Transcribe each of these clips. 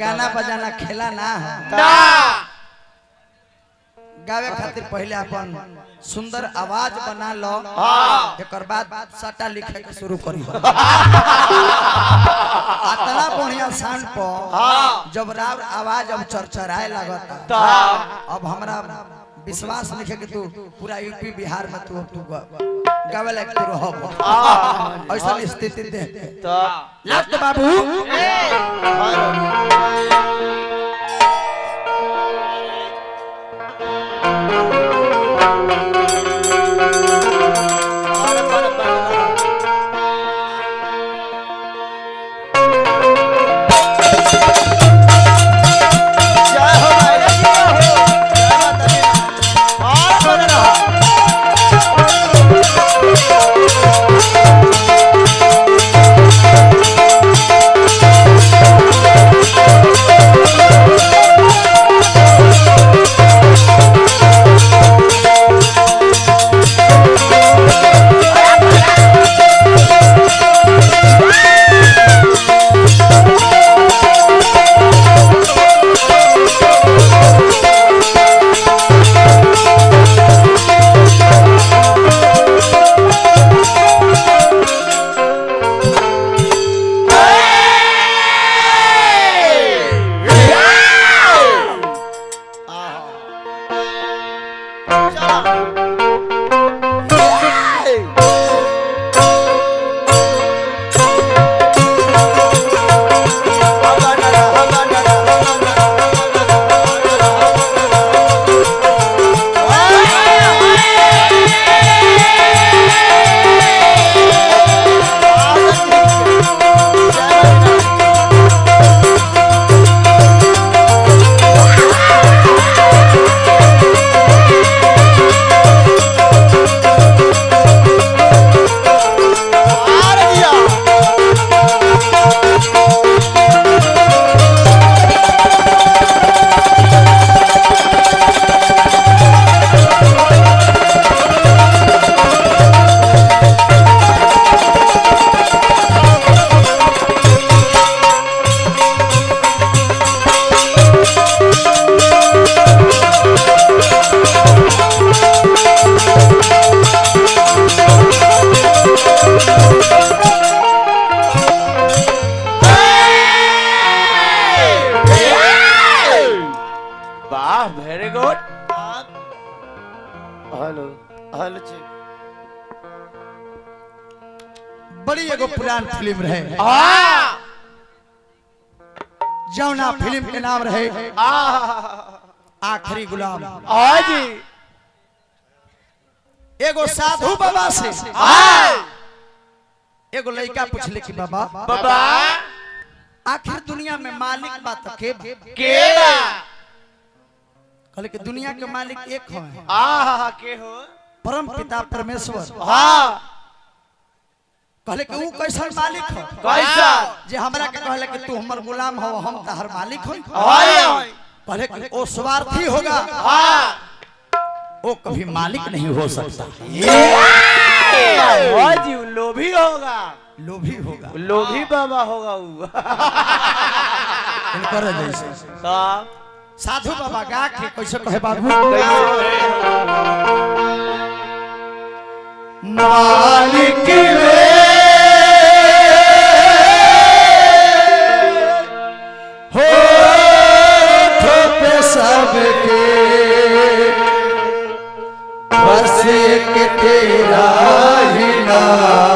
गाना बजाना खेला ना। हो गावे खातिर पहले अपन सुंदर आवाज़ बना लो। हाँ। एक बाद सटा लिखे के शुरू करी। इतना बढ़िया साउंड पर हाँ। जब राव आवाज़ अब चरचराए लगता। अब हमरा विश्वास नहीं कि तू पूरा यूपी बिहार में तू तू गावे लायक तू रहो ऐसा स्थिति के ता लास्ट बाबू। बड़ी एगो पुरान फ़िल्म रहे। जौना फ़िल्म के नाम रहे। आखिरी गुलाम। जी। एगो साधु बाबा से। एगो लड़का पूछले कि बाबा। बाबा। आखिर दुनिया में मालिक बात के केड़ा कहले कि दुनिया के मालिक एक है। आ के हो? परम पिता परमेश्वर। हाँ। कहले कि ऊ कैसन मालिक हो? कैसा जे हमरा के कहले कि तू हमर गुलाम हो हम तहर मालिक हो हाय कहले कि ओ स्वार्थी होगा। हाँ। वो कभी मालिक नहीं हो सकता। हाँ जी लोभी होगा। लोभी होगा। लोभी बाबा होगा वो इनकर जैसे साहब साधु बाबा गा के कैसे कहे बाबू मालिक बस एक तेरा ही नाम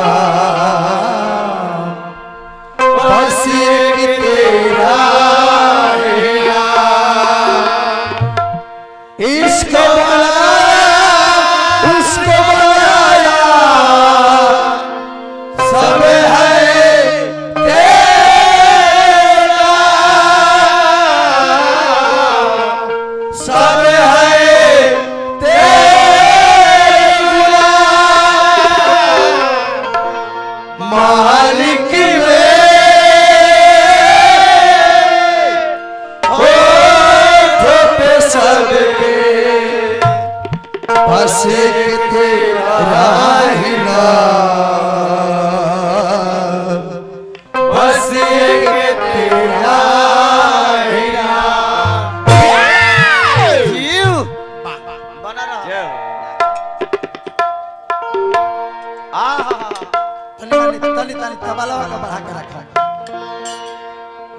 तनी तनी तबला का बढ़ा के रखा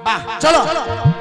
वाह चलो, चलो।